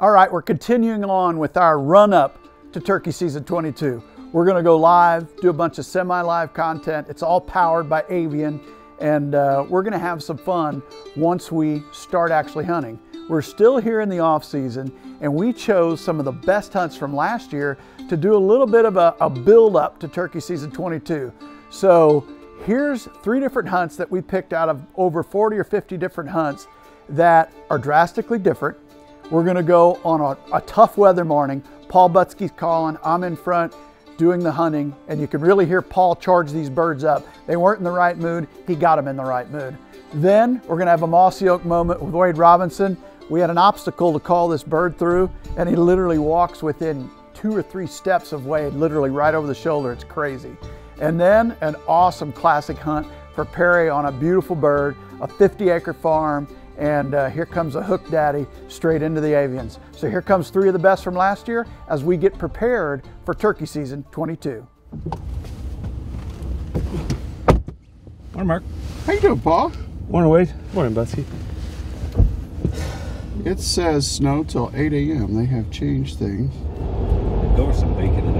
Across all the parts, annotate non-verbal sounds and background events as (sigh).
All right, we're continuing on with our run up to turkey season 22. We're going to go live, do a bunch of semi live content. It's all powered by Avian, and uh, we're going to have some fun once we start actually hunting. We're still here in the off season, and we chose some of the best hunts from last year to do a little bit of a, a build up to turkey season 22. So here's three different hunts that we picked out of over 40 or 50 different hunts that are drastically different we're gonna go on a, a tough weather morning. Paul Butsky's calling, I'm in front doing the hunting, and you can really hear Paul charge these birds up. They weren't in the right mood, he got them in the right mood. Then we're gonna have a Mossy Oak moment with Wade Robinson. We had an obstacle to call this bird through, and he literally walks within two or three steps of Wade, literally right over the shoulder. It's crazy. And then an awesome classic hunt for Perry on a beautiful bird, a 50 acre farm, and uh, here comes a hook daddy straight into the avians. So here comes three of the best from last year as we get prepared for turkey season 22. Morning, Mark. How you doing, Paul? Morning, Wade. Morning, Betsy. It says snow till 8 a.m. They have changed things. Go with some bacon and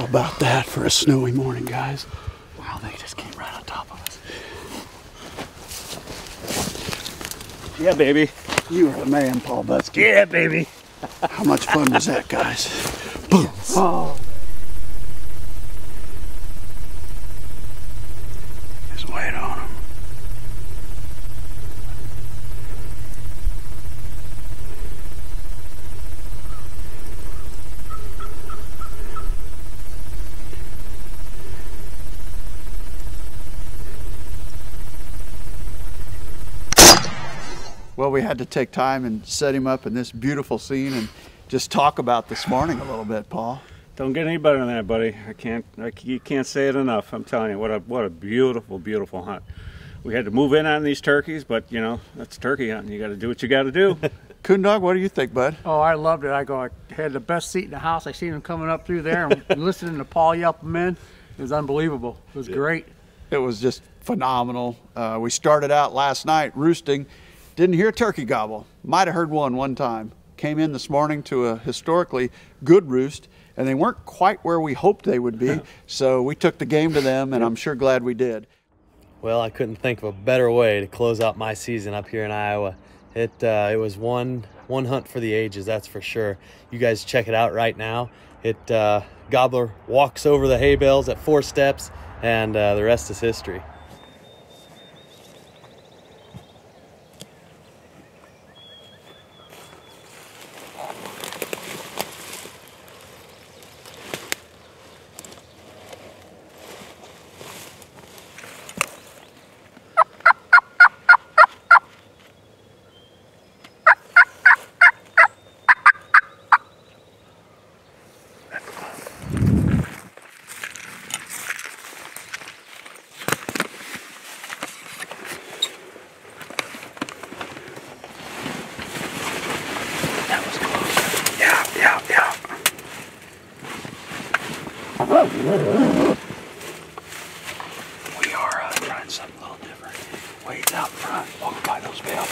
How about that for a snowy morning, guys? Wow, they just came right on top of us. Yeah, baby. You are the man, Paul Butsky. Yeah, baby. How much fun was that, guys? Boom. Oh. Just wait on them. Well, we had to take time and set him up in this beautiful scene and just talk about this morning a little bit, Paul. Don't get any better than that, buddy. I can't. I, you can't say it enough. I'm telling you, what a what a beautiful, beautiful hunt. We had to move in on these turkeys, but you know that's turkey hunting. You got to do what you got to do. (laughs) Coon Dog, what do you think, bud? Oh, I loved it. I go, I had the best seat in the house. I seen him coming up through there and (laughs) listening to Paul yelp him in. It was unbelievable. It was great. It was just phenomenal. Uh, we started out last night roosting, didn't hear a turkey gobble. Might have heard one one time. Came in this morning to a historically good roost, and they weren't quite where we hoped they would be. (laughs) so we took the game to them, and I'm sure glad we did. Well, I couldn't think of a better way to close out my season up here in Iowa. It uh, it was one one hunt for the ages, that's for sure. You guys check it out right now. It uh, Gobbler walks over the hay bales at four steps, and uh, the rest is history. That was close. Yeah, yeah, yeah. We are uh, trying something a little different. Wade's out front, walking by those bale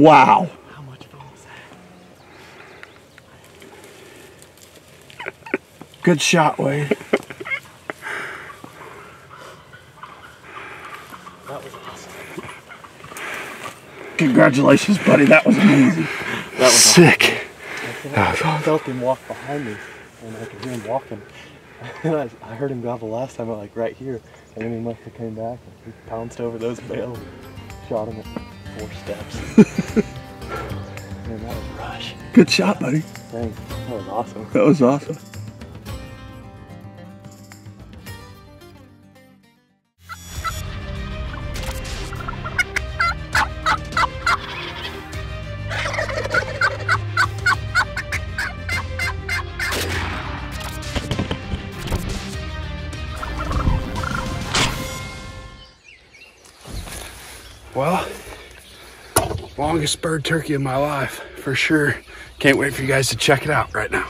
Wow. How much fun was that? Good shot, Wade. That was awesome. Congratulations, buddy. That was amazing. That was Sick. I felt him walk behind me, and I could hear him walking. (laughs) I, I heard him gobble last time, like right here, and then he must have came back and he pounced over those bales, shot him four steps. (laughs) Man, that was rush. Good shot, buddy. Dang, that was awesome. That was awesome. Longest bird turkey of my life, for sure. Can't wait for you guys to check it out right now.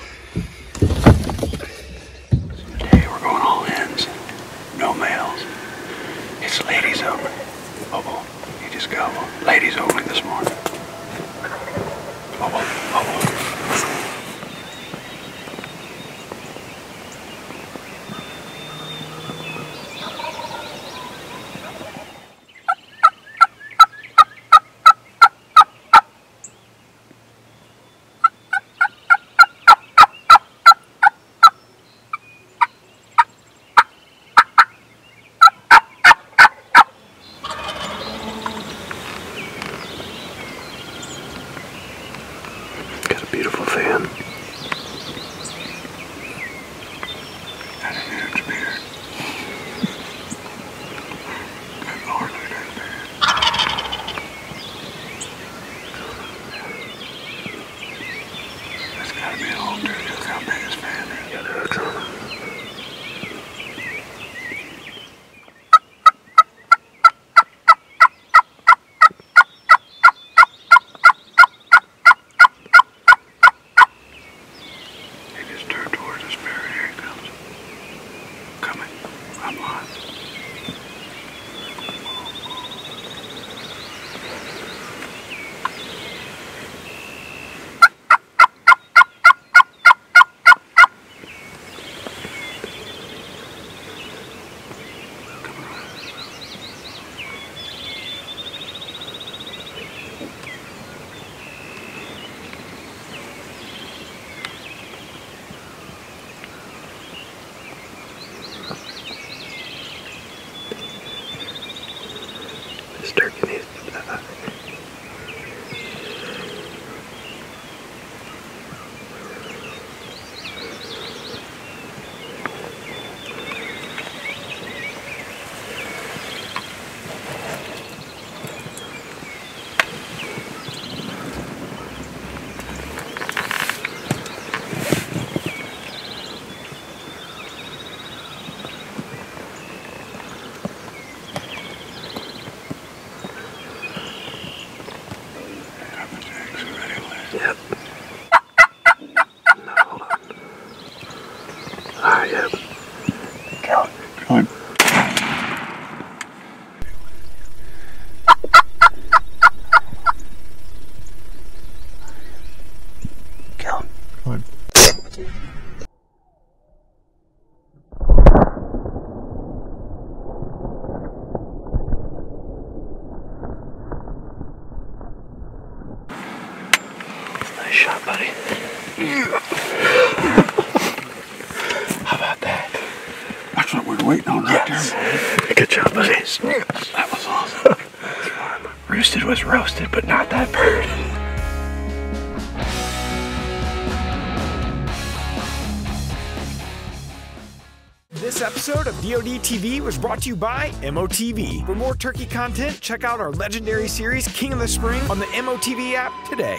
Roosted was roasted, but not that bird. This episode of DoD TV was brought to you by MOTV. For more turkey content, check out our legendary series King of the Spring on the MOTV app today.